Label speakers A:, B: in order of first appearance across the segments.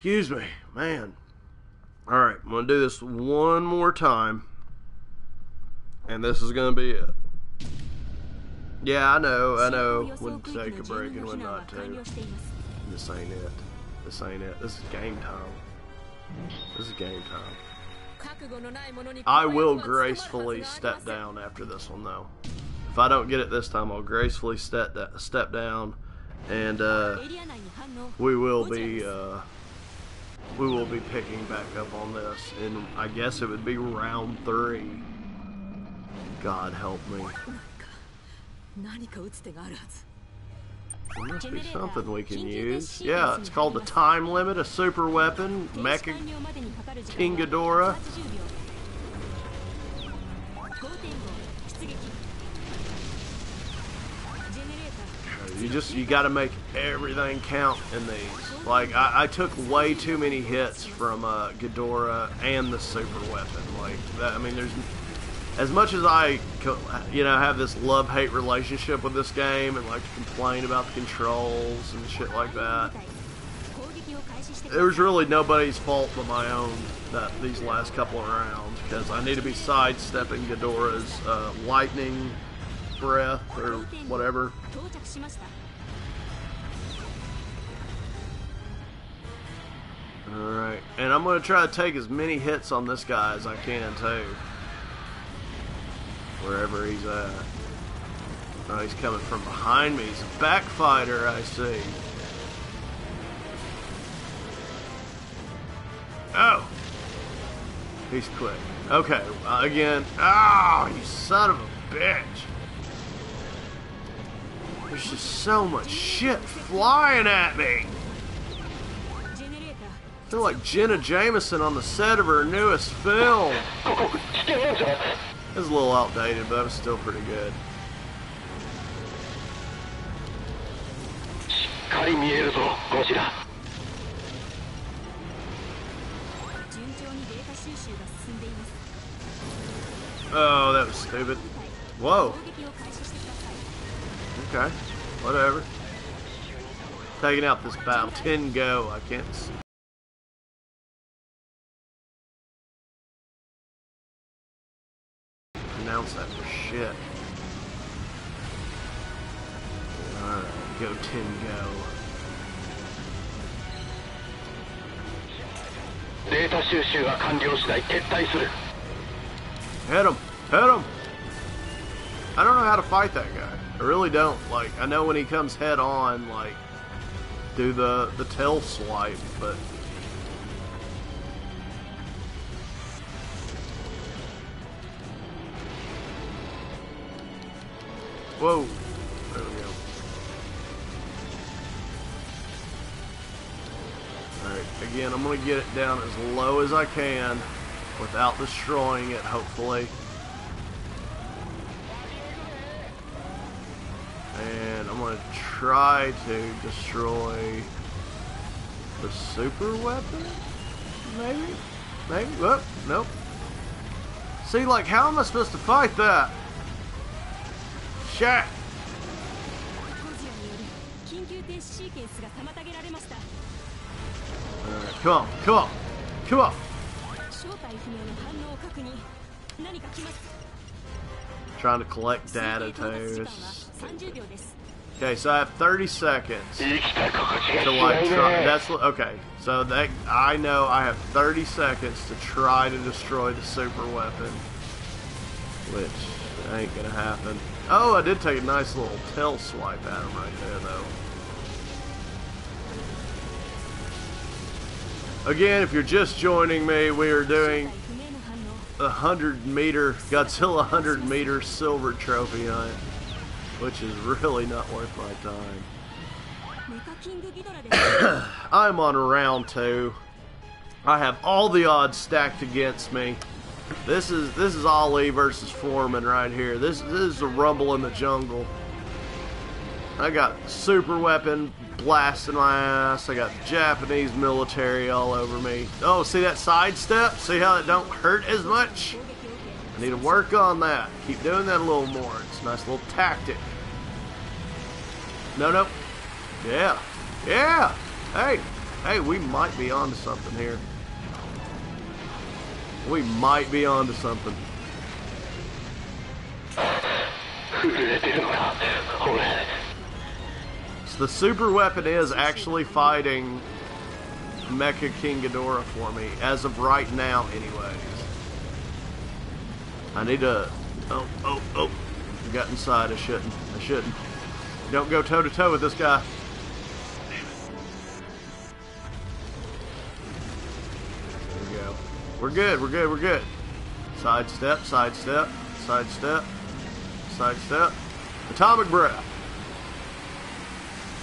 A: Excuse me, man. Alright, I'm gonna do this one more time. And this is gonna be it. Yeah, I know, I know. When to take a break and when not to. This ain't it. This ain't it. This is game time. This is game time. I will gracefully step down after this one, though. If I don't get it this time, I'll gracefully step step down, and uh, we will be uh, we will be picking back up on this. And I guess it would be round three. God help me. There must be something we can use. Yeah, it's called the Time Limit, a super weapon, Mecha King Ghidorah. You just, you gotta make everything count in these. Like, I, I took way too many hits from uh, Ghidorah and the super weapon. Like, that, I mean, there's as much as I, you know, have this love-hate relationship with this game and like to complain about the controls and shit like that, it was really nobody's fault but my own that these last couple of rounds because I need to be sidestepping Ghidorah's uh, lightning breath or whatever. Alright, and I'm going to try to take as many hits on this guy as I can too wherever he's at. Oh, he's coming from behind me. He's a backfighter, I see. Oh! He's quick. Okay, again. Oh, you son of a bitch. There's just so much shit flying at me. Feel like Jenna Jameson on the set of her newest film. It's a little outdated, but it was still pretty good. Oh, that was stupid. Whoa. Okay. Whatever. Taking out this battle. 10 go. I can't pronounce that for shit. Alright, go Tin go. Hit him! Hit him! I don't know how to fight that guy. I really don't. Like, I know when he comes head on, like, do the, the tail swipe, but Whoa. There we go. Alright, again, I'm going to get it down as low as I can without destroying it, hopefully. And I'm going to try to destroy the super weapon? Maybe? Maybe? Oh, nope. See, like, how am I supposed to fight that? Shot! Uh, come on, come on, come on! Trying to collect data too. Okay, so I have 30 seconds to like try. That's okay. So that I know I have 30 seconds to try to destroy the super weapon, which ain't gonna happen. Oh, I did take a nice little tail swipe at him right there, though. Again, if you're just joining me, we are doing a 100 meter, Godzilla 100 meter silver trophy hunt, which is really not worth my time. I'm on round two. I have all the odds stacked against me. This is this is Ali versus Foreman right here. This this is a rumble in the jungle. I got super weapon blasting my ass. I got Japanese military all over me. Oh, see that sidestep? See how it don't hurt as much? I need to work on that. Keep doing that a little more. It's a nice little tactic. No, no. Yeah. Yeah. Hey. Hey, we might be onto something here. We might be onto something. So the super weapon is actually fighting Mecha King Ghidorah for me, as of right now anyways. I need to... Oh, oh, oh. I got inside. I shouldn't. I shouldn't. Don't go toe-to-toe -to -toe with this guy. We're good. We're good. We're good. Side step, side step, side step, side step. Atomic breath.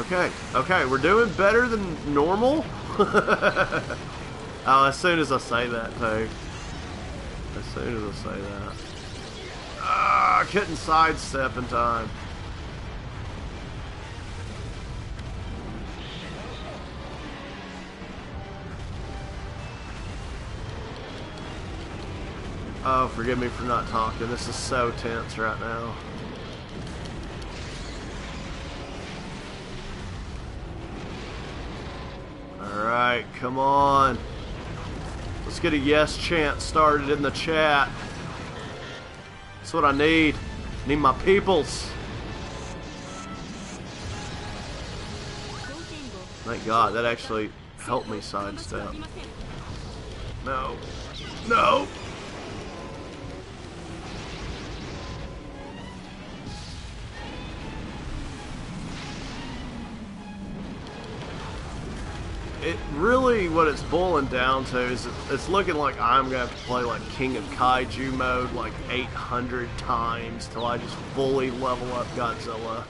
A: Okay, okay, we're doing better than normal. oh, as soon as I say that, too. As soon as I say that. Ah, I couldn't sidestep in time. Oh, forgive me for not talking. This is so tense right now. Alright, come on. Let's get a yes chant started in the chat. That's what I need. I need my peoples. Thank God, that actually helped me sidestep. No. No! It really what it's boiling down to is it's looking like I'm gonna have to play like King of Kaiju mode like 800 times till I just fully level up Godzilla.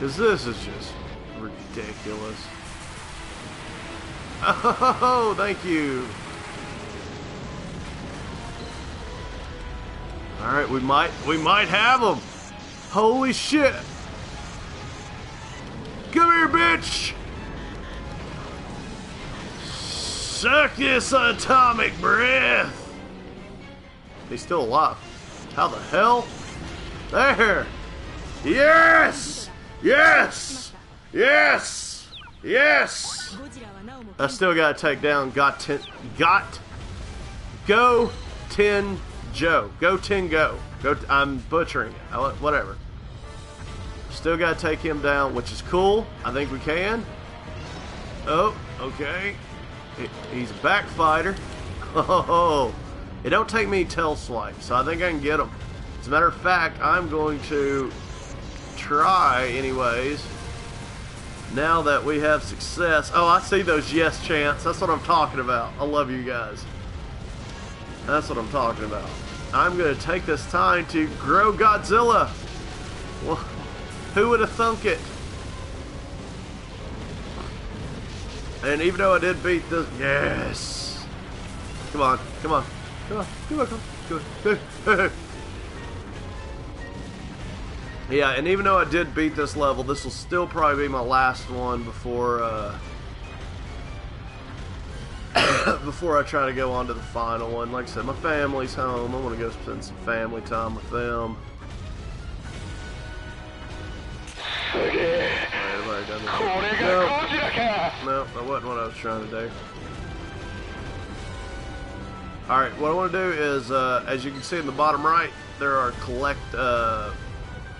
A: Cause this is just ridiculous. Oh, thank you. All right, we might we might have them. Holy shit! Come here, bitch! Suck this atomic breath! He's still alive. How the hell? There! Yes! Yes! Yes! Yes! I still gotta take down Got ten, Got Go Ten Joe. Go Ten Go. Go. I'm butchering it. I, Whatever. Still gotta take him down, which is cool. I think we can. Oh, okay he's a backfighter. Oh, it don't take me tail swipe, so I think I can get him. As a matter of fact, I'm going to try anyways. Now that we have success. Oh, I see those yes chants. That's what I'm talking about. I love you guys. That's what I'm talking about. I'm going to take this time to grow Godzilla. Well, who would have thunk it? And even though I did beat this, yes. Come on, come on, come on, come on, come on, come on. yeah, and even though I did beat this level, this will still probably be my last one before uh, before I try to go on to the final one. Like I said, my family's home. I want to go spend some family time with them. Okay. No, no, that wasn't what I was trying to do. Alright, what I want to do is, uh, as you can see in the bottom right, there are collect uh,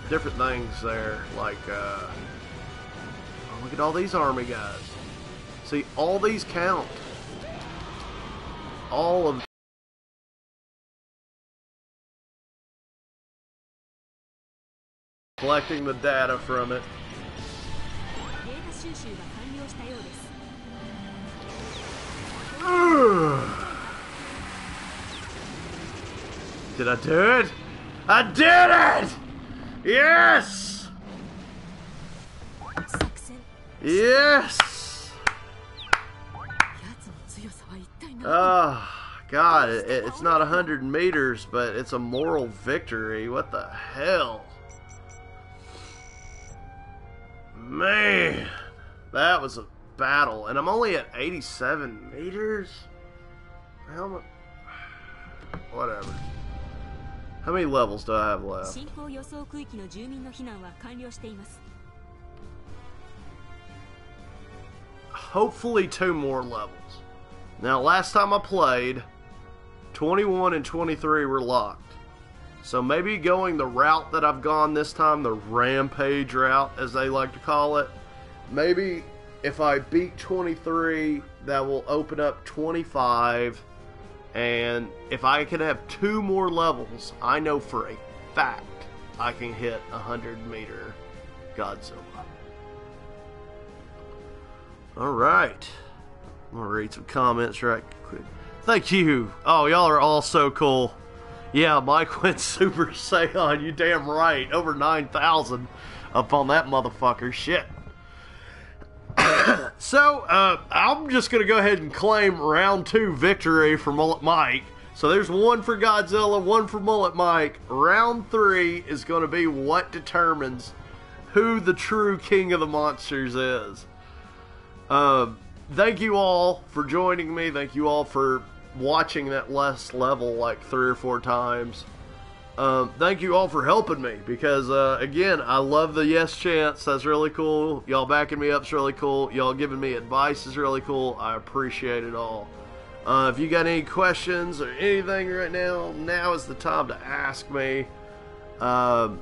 A: different things there, like, uh, oh, look at all these army guys. See, all these count. All of collecting the data from it. Did I do it? I did it! Yes! Yes! Oh, God, it, it's not 100 meters, but it's a moral victory. What the hell? Man, that was a battle, and I'm only at 87 meters. How much? Whatever. How many levels do I have left? hopefully two more levels. Now, last time I played, 21 and 23 were locked. So maybe going the route that I've gone this time, the rampage route, as they like to call it, maybe if I beat 23, that will open up 25. And if I can have two more levels, I know for a fact I can hit a 100 meter Godzilla. Alright. I'm going to read some comments right quick. Thank you. Oh, y'all are all so cool. Yeah, Mike went Super Saiyan. You damn right. Over 9,000 up on that motherfucker. Shit. So, uh, I'm just going to go ahead and claim round two victory for Mullet Mike. So there's one for Godzilla, one for Mullet Mike. Round three is going to be what determines who the true king of the monsters is. Uh, thank you all for joining me. Thank you all for watching that last level like three or four times. Um, thank you all for helping me because uh, again, I love the yes chance. That's really cool. Y'all backing me up is really cool. Y'all giving me advice is really cool. I appreciate it all. Uh, if you got any questions or anything right now, now is the time to ask me. Um,